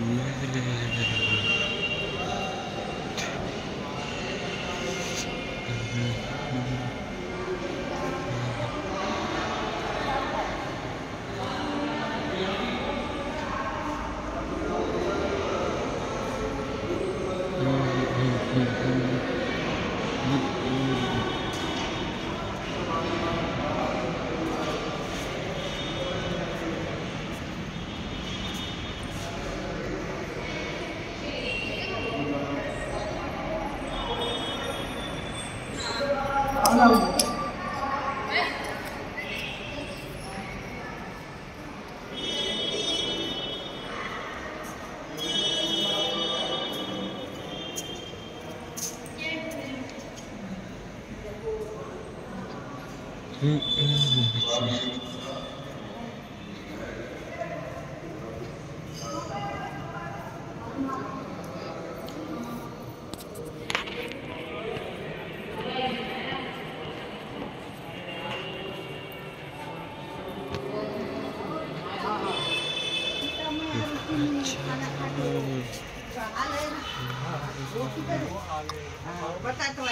Yine bile bile bile bile. Cláudio. Thank you.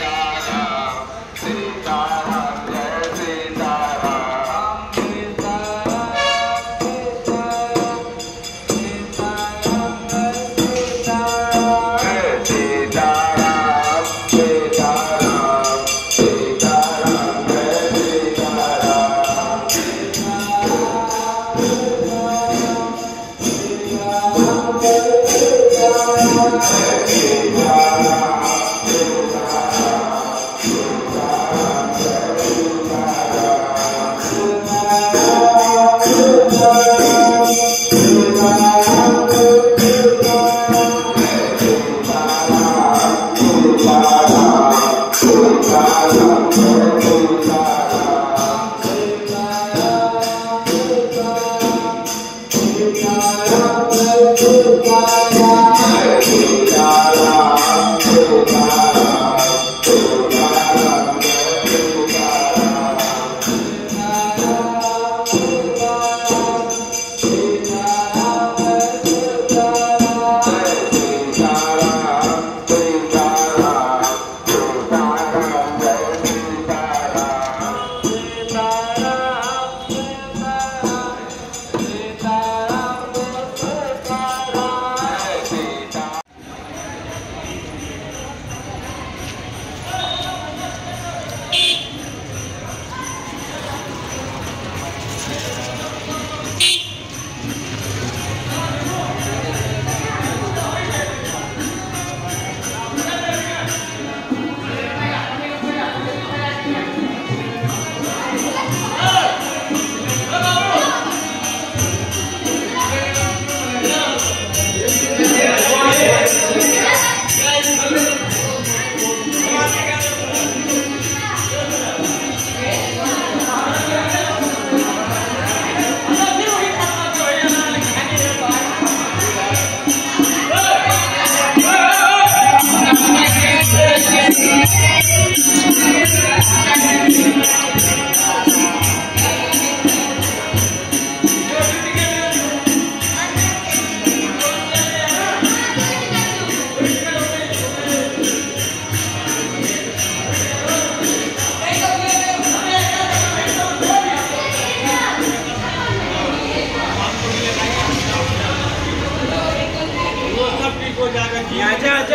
star. को जाकर किया जाए।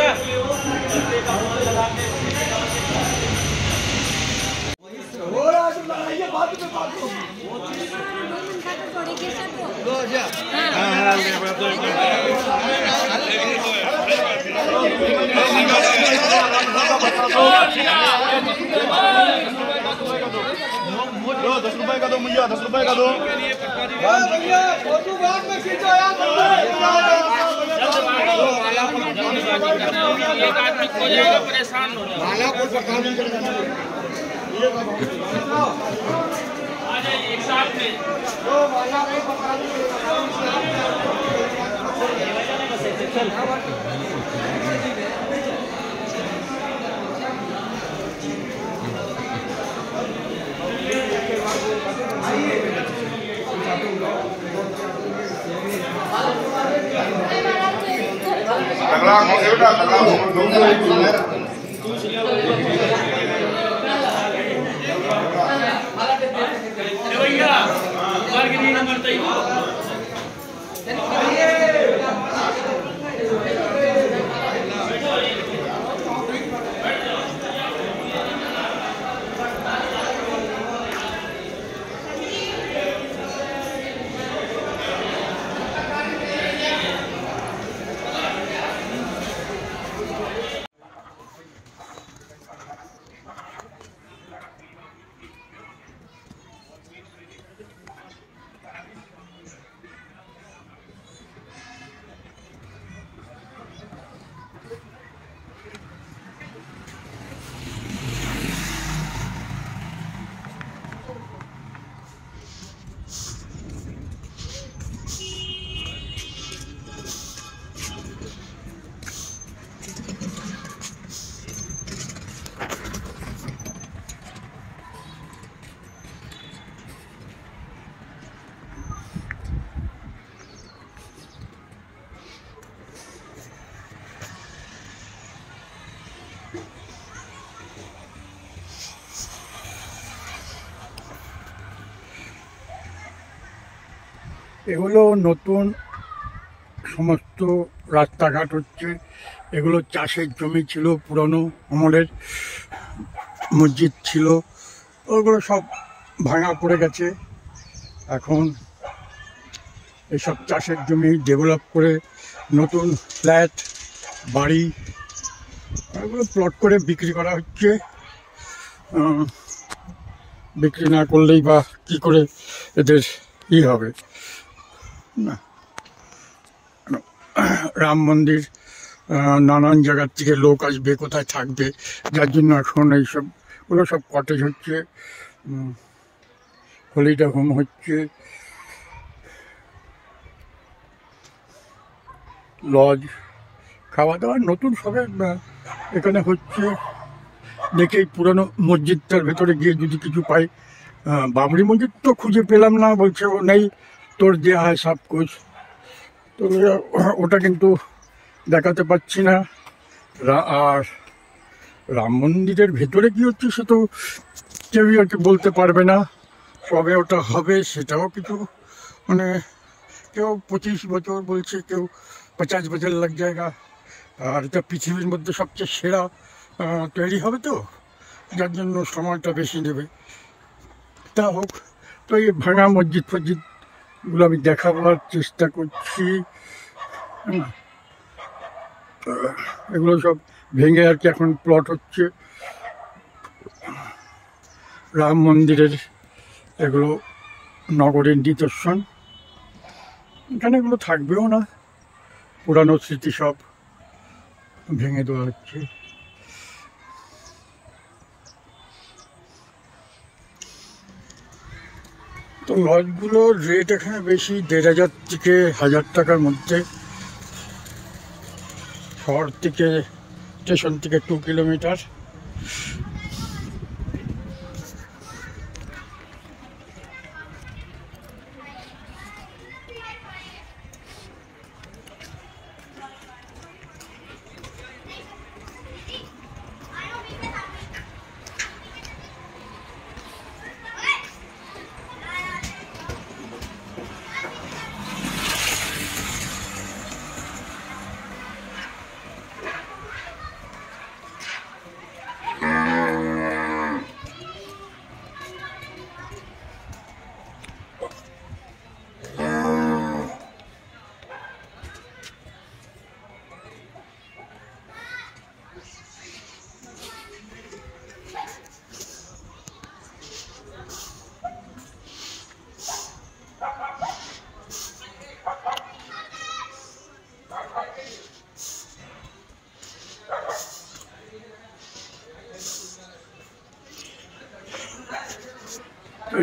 रुपए का दो मुझे दस रुपए का दो। तगड़ा भैया वर्ग नंबर तेईस এগুলো নতুন সমস্ত রাস্তাঘাট হচ্ছে। এগুলো চাষের জমি ছিল, পুরনো আমলের মসজিদ ছিল। ওগুলো সব ভাঙা পড়ে গেছে। এখন এসব চাষের জমি ডেভেলপ করে নতুন ফ্ল্যাট, বাড়ি, এগুলো প্লট করে বিক্রি করা হচ্ছে। বিক্রি না করলেই বা কী করে এদের ই হবে? না। রাম মন্দির নানান জায়গার থেকে লোক আসবে, কোথায় থাকবে, যার জন্য এখন এইসব, ওগুলো সব কটেজ হচ্ছে হলিডে হোম হচ্ছে লজ খাওয়া দাওয়া নতুন সবে এখানে হচ্ছে, দেখে এই পুরনো মসজিদটার ভেতরে গিয়ে যদি কিছু পাই বাবরি মসজিদ তো খুঁজে পেলাম না, বলছে ও নেই তোর দেওয়া হয় সব কুছ। তো ওটা কিন্তু দেখাতে পাচ্ছি না। আর রাম মন্দিরের ভেতরে কি হচ্ছে সে তো কেউই আর কি বলতে পারবে না। কবে ওটা হবে সেটাও কিছু মানে কেউ পঁচিশ বছর বলছে, কেউ পঁচাশ বছর লাগ জায়গা আর এটা পৃথিবীর মধ্যে সবচেয়ে সেরা তৈরি হবে তো, যার জন্য সময়টা বেশি নেবে। তা হোক, তো এই ভাঙা মসজিদ ফসজিদগুলো আমি দেখাবার চেষ্টা করছি। এগুলো সব ভেঙে আর কি এখন প্লট হচ্ছে। রাম মন্দিরের এগুলো নগরের নিদর্শন। এখানে এগুলো থাকবেও না। পুরানো স্মৃতি সব ভেঙে দেওয়া হচ্ছে। লজগুলোর রেট এখানে বেশি, দেড় হাজার থেকে হাজার টাকার মধ্যে। শহর থেকে স্টেশন থেকে টু কিলোমিটার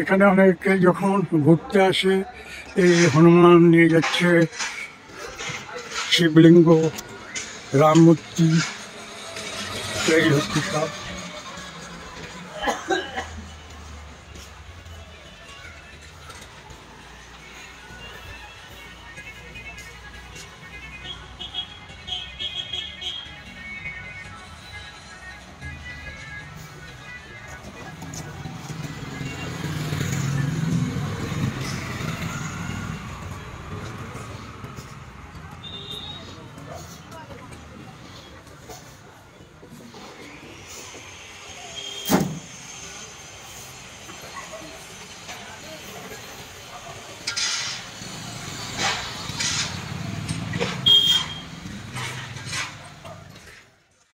এখানে অনেকে যখন ঘুরতে আসে এই হনুমান নিয়ে যাচ্ছে শিবলিঙ্গ রামমূর্তি এই হচ্ছে সব।